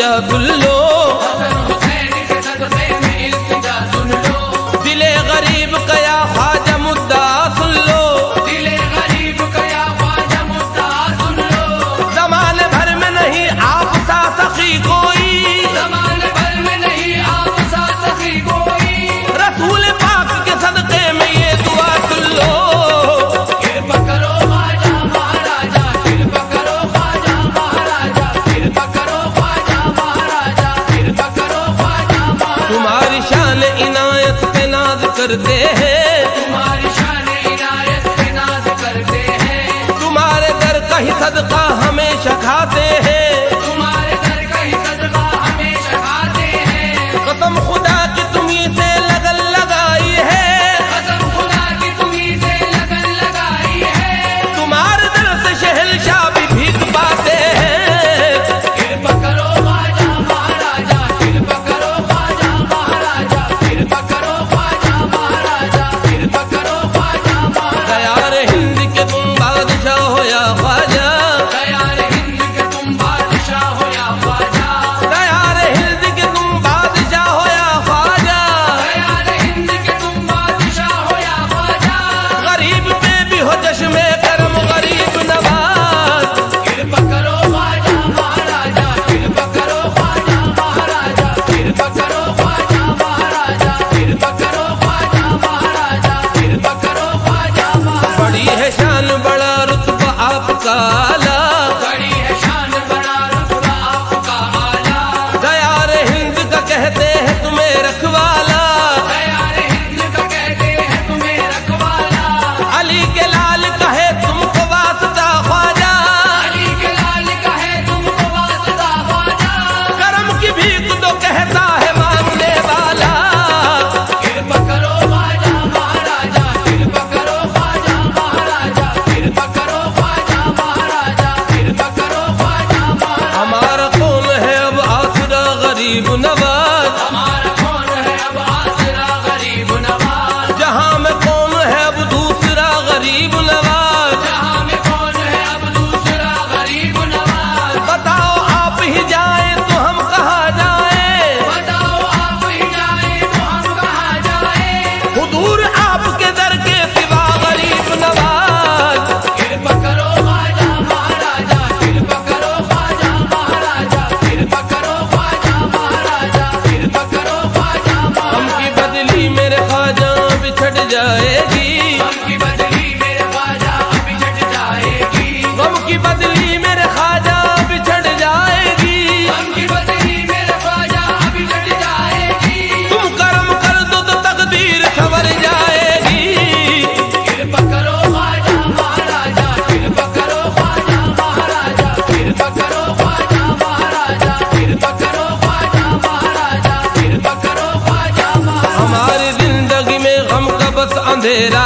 ரோஜா புல்லோ अंधेरा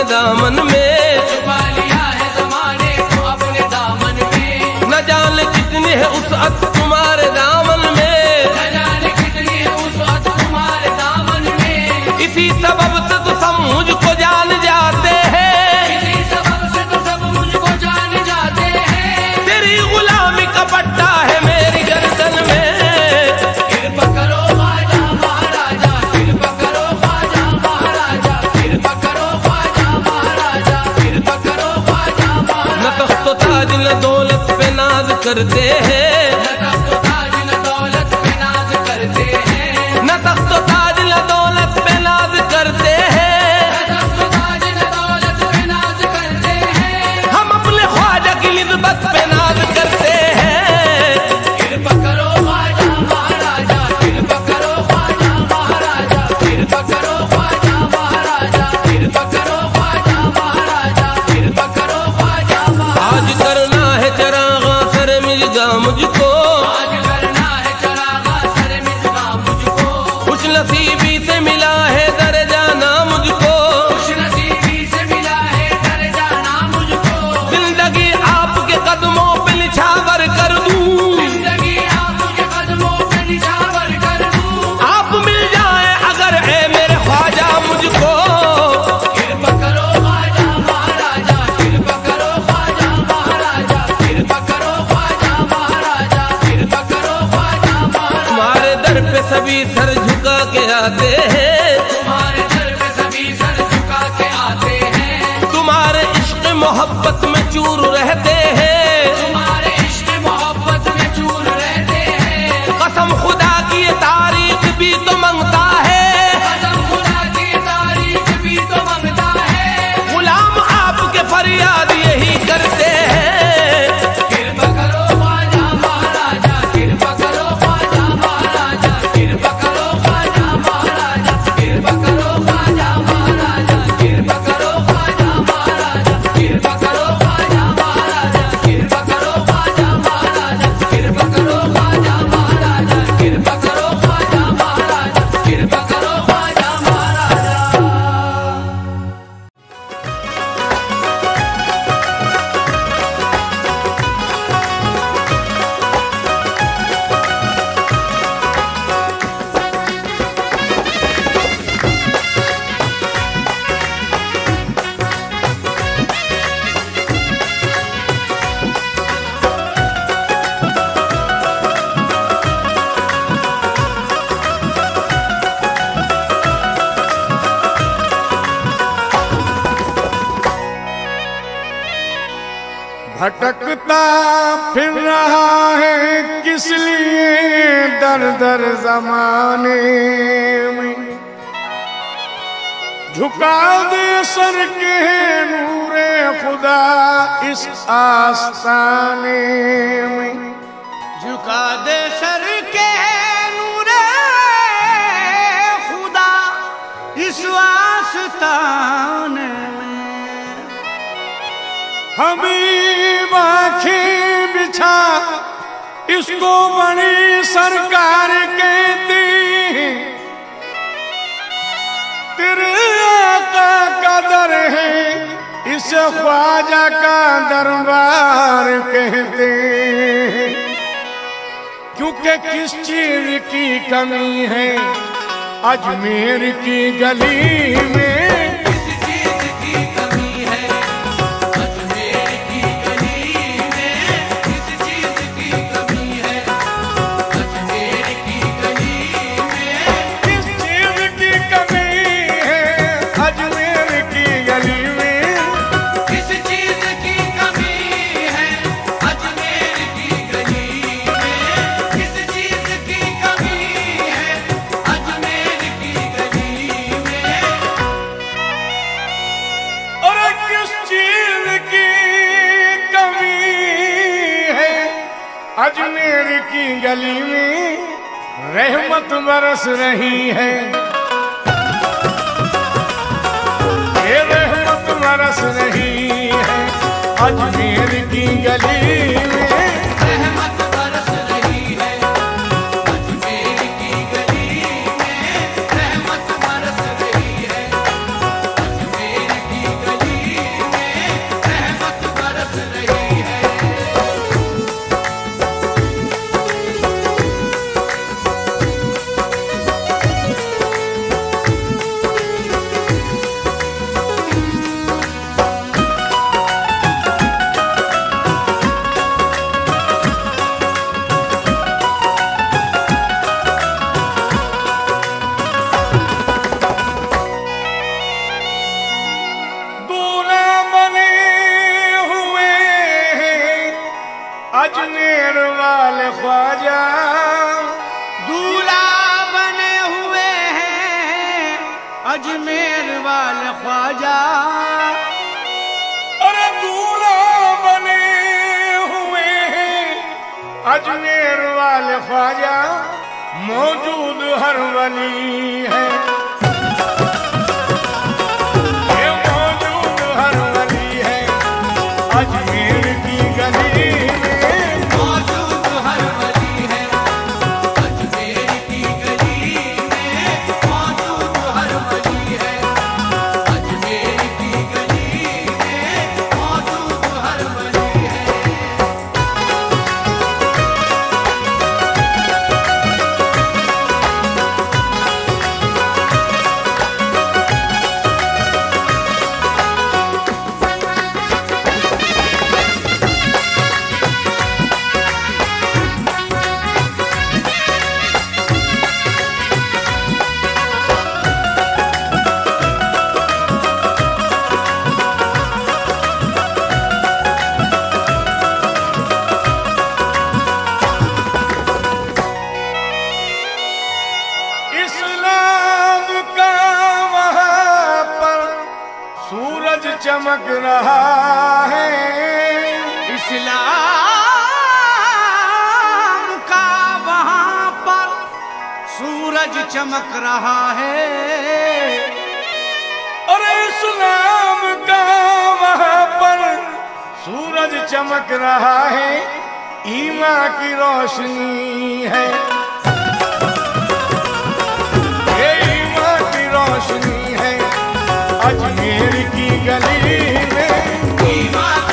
अपने दामन में। छुपा लिया है जमाने को अपने दामन में। न जाने कितनी है उस अक्स करते हैं। दर पे सभी सर झुका के आते हैं। तुम्हारे दर पे सभी सर झुका के आते हैं। तुम्हारे इश्क मोहब्बत में चूर रहते इस आस्ताने में। झुका दे सर के नूरे खुदा इस आस्ताने में। हमें बाखी बिछा इसको बड़ी सरकार कहती तेरे का कदर है इस ख्वाजा का दरबार कहते क्योंकि किस चीज़ की कमी है? अजमेर की गली में बरस रही है। ये रहमत बरस रही है। अजमेर की गली में चमक रहा है। इस्लाम का वहाँ पर सूरज चमक रहा है। और इस्लाम का वहाँ पर सूरज चमक रहा है। ईमा की रोशनी है। अजमेर की गली में।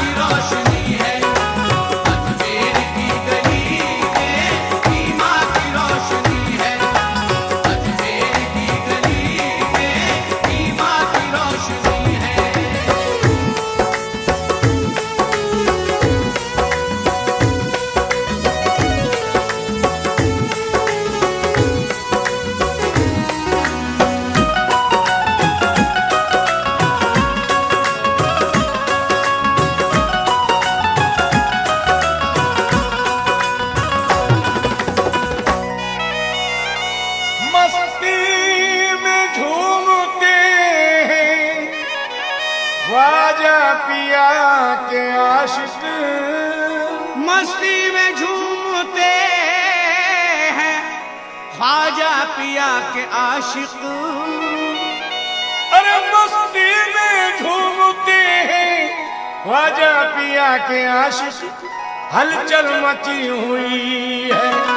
के आशिक हलचल मची हुई है।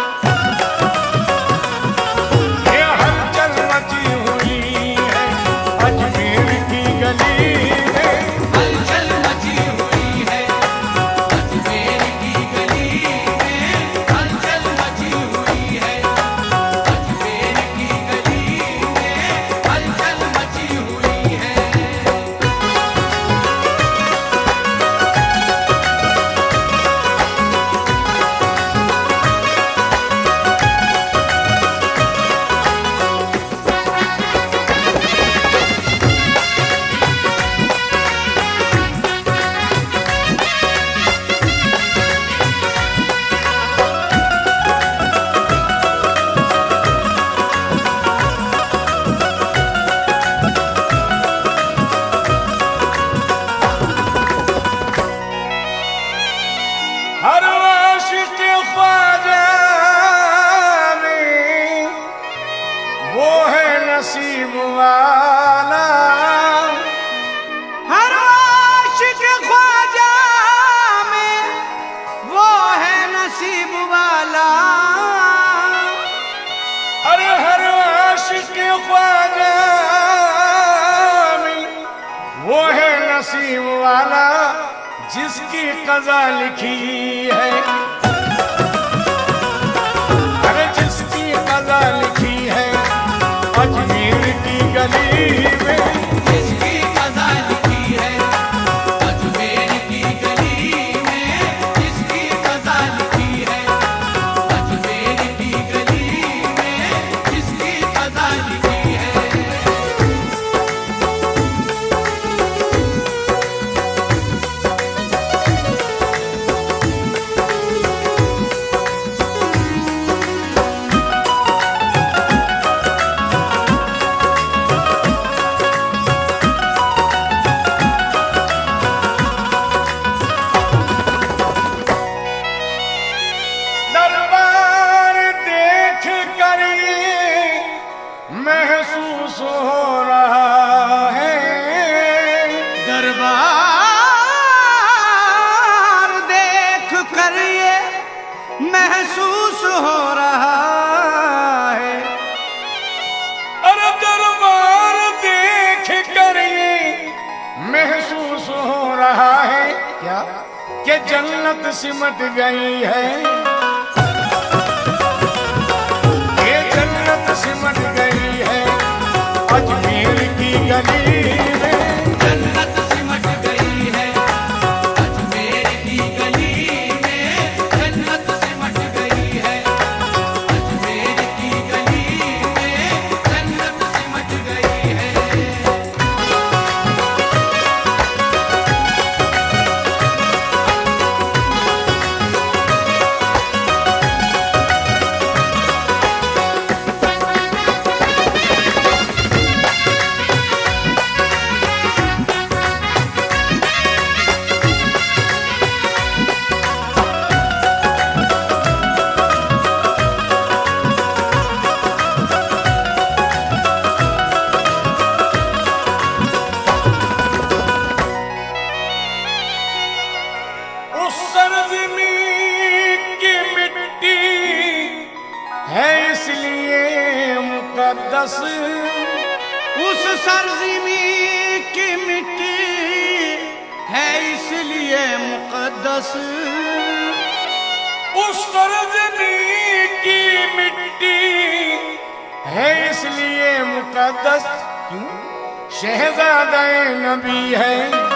शहजादा नबी है।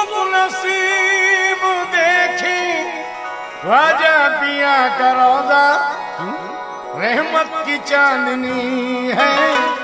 यूसुफ नसीब देखी। वजह पिया करोदा हम्म? रहमत की चांदनी है।